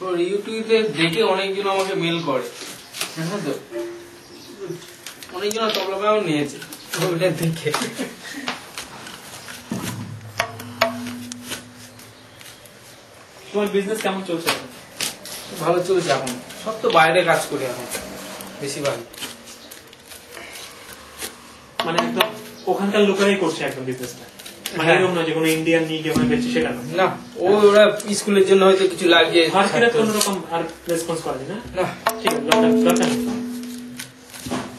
ওর ইউটিউবে দেখে অনেকজন আমাকে মেল করে জানো তো? অনেকজন তবলা নিয়েছে ওটা দেখে। তোমার বিজনেস কেমন চলছে? ভালো চলছে এখন। সব তো বাইরে কাজ করি এখন বেশিরভাগ। মানে একদম ওখানকার লোকেরাই করছে একদম বিজনেসটা মানে। এরকম নয় যে কোনো ইন্ডিয়ান নিয়ে গিয়ে ওখানে সেটা না ও ওরা স্কুলের জন্য হয়তো কিছু লাগিয়ে ভারতীয়রা কোনো রকম আর রেসপন্স করে না? না। ঠিক আছে দরকার দরকার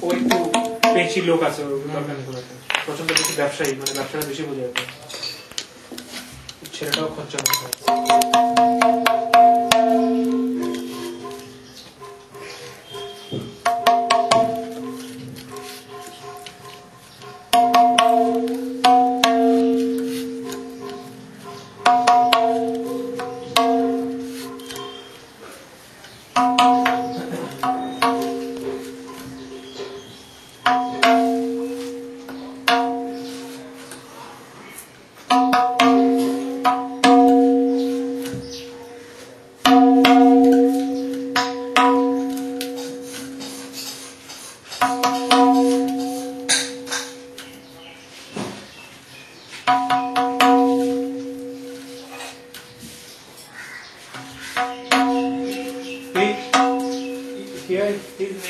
ও একটু পেশি লোক আছে দরকার নেই প্রচণ্ড বেশি ব্যবসায়ী মানে ব্যবসাটা বেশি বোঝে ওকে। ছেলেটাও খরচা করতে হয়। He,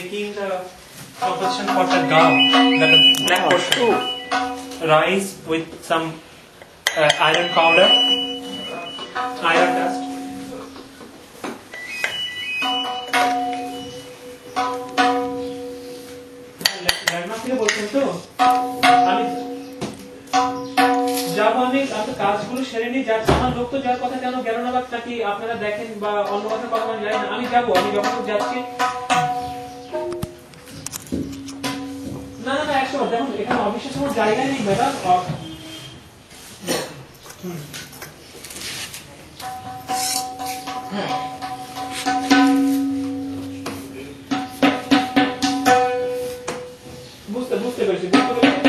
making the composition for the gum, that black portion. Rice with some uh, iron powder, iron dust. Landmark থেকে বলছেন তো আমি আমি আমি কাজগুলো সেরে নিই যার আমার লোক তো যার কথা কেন গেল না বা নাকি আপনারা দেখেন বা অন্য কথা কথা জানি না আমি যাব আমি যখন যাচ্ছি বুঝতে বুঝতে পেরেছি বুঝতে পেরেছি।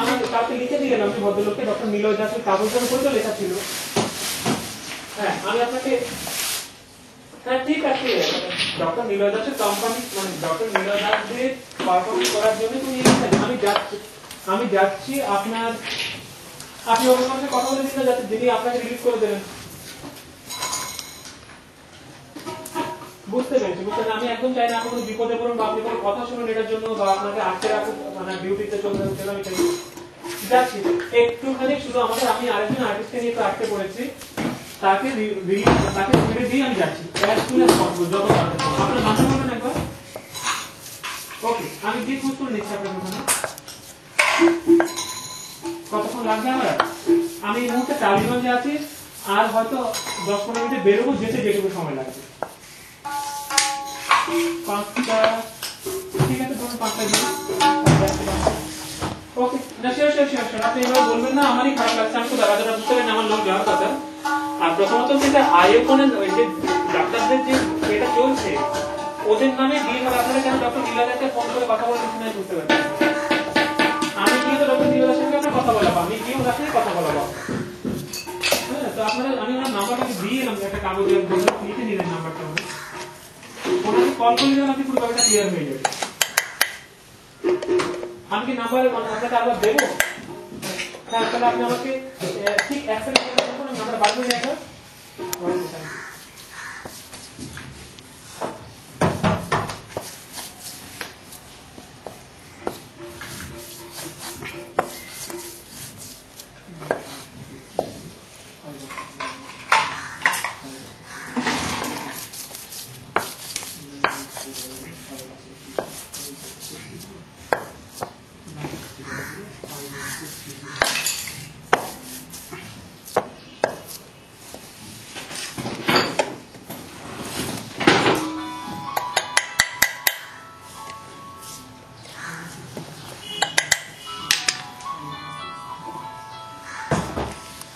আমি কাউকে লিখে দিলেন ভদ্রলোককে ডক্টর নিলয় দাসের কাগজের উপরে তো লেখা ছিল। হ্যাঁ আমি আপনাকে হ্যাঁ ঠিক আছে। ডক্টর নিলয় দাসের কোম্পানি মানে ডক্টর নিলয় করার জন্য তুমি এসেছেন। আমি যাচ্ছি আমি যাচ্ছি আপনার, আপনি কথা বলে দিন যাতে যিনি আপনাকে করে দেবেন। বুঝতে পেরেছি, বুঝতে। আমি একদম চাই না কোনো বিপদে পড়ুন বা আপনি কোনো কথা শুনুন, এটার জন্য বা আপনাকে আটকে রাখুন মানে ডিউটিতে চলে চাই যাচ্ছি, একটুখানি শুধু আমাদের, আমি আরেকজন আর্টিস্টকে নিয়ে তো আটকে পড়েছি। তাকে তাকে ছেড়ে দিয়ে আমি যাচ্ছি। ওকে আমি গিয়ে খোঁজ নিচ্ছি আপনার কতক্ষণ লাগবে আমার? আমি এই মুহূর্তে টালিগঞ্জে আছি, আর হয়তো দশ পনেরো মিনিটে বেরোবো, যেতে যেটুকু সময় লাগবে। পাঁচটা ঠিক আছে, ধরুন পাঁচটা দিন। ওকে না শিওর শিওর শিওর আপনি এবার বলবেন না, আমারই খারাপ লাগছে। আমি তো দাদা বুঝতে পারি আমার লোক যাওয়ার কথা। প্রথমত যেটা আইএফোনের ওই যে ডাক্তারদের যে এটা চলছে, ওদের নামে দিয়ে হবে আপনারা কেন ডক্টর নীলাদাকে ফোন করে কথা বলে বুঝতে পারছি আমি গিয়ে তো ডক্টর নীলাদার সঙ্গে আপনার কথা বলাবো, আমি গিয়ে ওনার সঙ্গে কথা বলাবো। হ্যাঁ তো আপনারা, আমি ওনার নাম্বারটাকে দিয়ে এলাম, একটা কাগজে বলে লিখে নিলেন নাম্বারটা ওনাকে কল করে দিলাম আপনি পুরো ব্যাপারটা ক্লিয়ার হয়ে যাবে আমি কি নাম্বার মানে আপনাকে আবার দেবো? হ্যাঁ তাহলে আপনি আমাকে ঠিক এক সেকেন্ড নাম্বার বার করে একবার